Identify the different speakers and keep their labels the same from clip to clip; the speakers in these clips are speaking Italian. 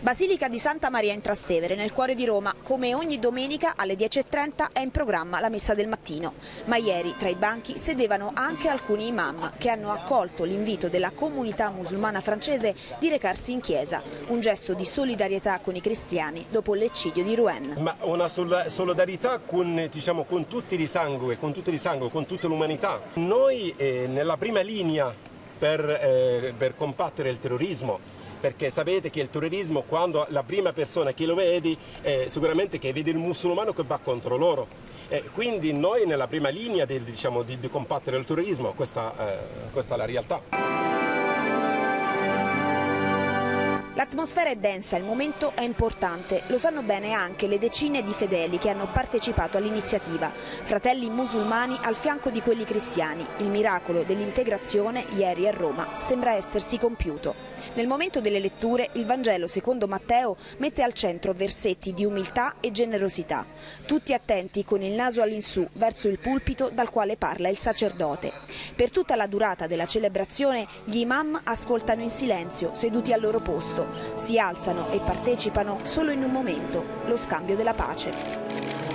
Speaker 1: Basilica di Santa Maria in Trastevere, nel cuore di Roma, come ogni domenica alle 10.30 è in programma la messa del mattino. Ma ieri tra i banchi sedevano anche alcuni imam che hanno accolto l'invito della comunità musulmana francese di recarsi in chiesa, un gesto di solidarietà con i cristiani dopo l'eccidio di Rouen.
Speaker 2: Ma una solidarietà con, diciamo, con tutti i sangue, con tutti i sangue, con tutta l'umanità. Noi eh, nella prima linea per, eh, per combattere il terrorismo perché sapete che il terrorismo quando la prima persona che lo vedi eh, sicuramente che vede il musulmano che va contro loro eh, quindi noi nella prima linea del, diciamo, di, di, combattere il terrorismo questa, eh, questa è la realtà.
Speaker 1: L'atmosfera è densa, il momento è importante, lo sanno bene anche le decine di fedeli che hanno partecipato all'iniziativa. Fratelli musulmani al fianco di quelli cristiani. Il miracolo dell'integrazione ieri a Roma sembra essersi compiuto. Nel momento delle letture il Vangelo secondo Matteo mette al centro versetti di umiltà e generosità, tutti attenti con il naso all'insù verso il pulpito dal quale parla il sacerdote. Per tutta la durata della celebrazione gli imam ascoltano in silenzio, seduti al loro posto, si alzano e partecipano solo in un momento, lo scambio della pace.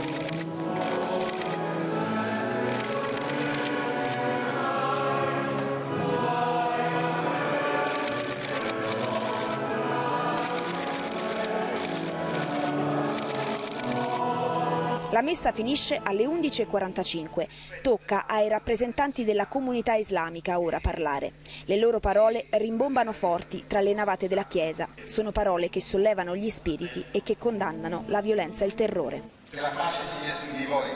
Speaker 1: La messa finisce alle 11.45. Tocca ai rappresentanti della comunità islamica ora parlare. Le loro parole rimbombano forti tra le navate della Chiesa. Sono parole che sollevano gli spiriti e che condannano la violenza e il terrore.
Speaker 3: Che la pace sia su di voi.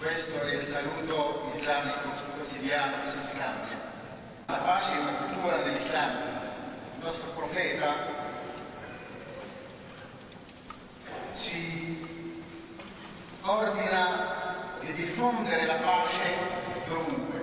Speaker 3: Questo è il saluto islamico quotidiano che si scambia. La pace è una cultura dell'Islam. Il nostro profeta diffondere la pace dovunque.